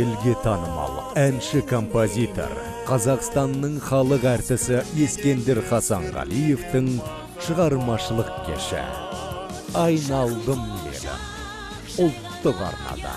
елге танымал әнші композитор қазақстанның халық әртісі ескендір хасанғалиевтің шығармашылық кеші. Айналдым менің ұлттық арнада.